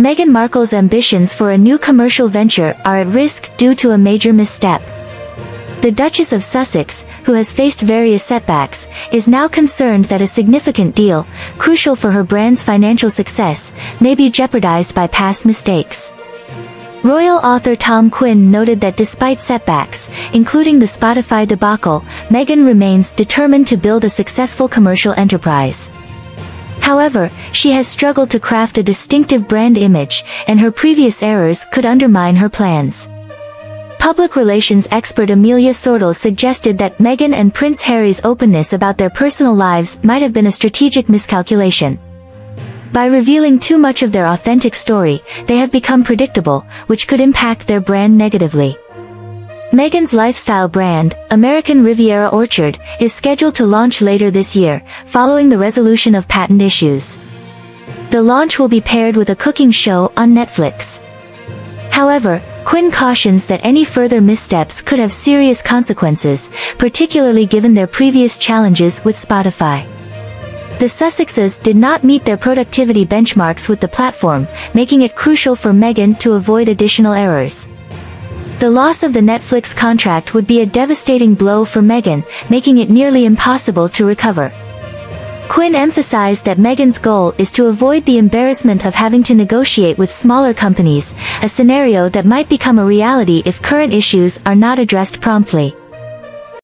Meghan Markle's ambitions for a new commercial venture are at risk due to a major misstep. The Duchess of Sussex, who has faced various setbacks, is now concerned that a significant deal, crucial for her brand's financial success, may be jeopardized by past mistakes. Royal author Tom Quinn noted that despite setbacks, including the Spotify debacle, Meghan remains determined to build a successful commercial enterprise. However, she has struggled to craft a distinctive brand image, and her previous errors could undermine her plans. Public relations expert Amelia Sordell suggested that Meghan and Prince Harry's openness about their personal lives might have been a strategic miscalculation. By revealing too much of their authentic story, they have become predictable, which could impact their brand negatively. Meghan's lifestyle brand, American Riviera Orchard, is scheduled to launch later this year, following the resolution of patent issues. The launch will be paired with a cooking show on Netflix. However, Quinn cautions that any further missteps could have serious consequences, particularly given their previous challenges with Spotify. The Sussexes did not meet their productivity benchmarks with the platform, making it crucial for Meghan to avoid additional errors. The loss of the Netflix contract would be a devastating blow for Meghan, making it nearly impossible to recover. Quinn emphasized that Meghan's goal is to avoid the embarrassment of having to negotiate with smaller companies, a scenario that might become a reality if current issues are not addressed promptly.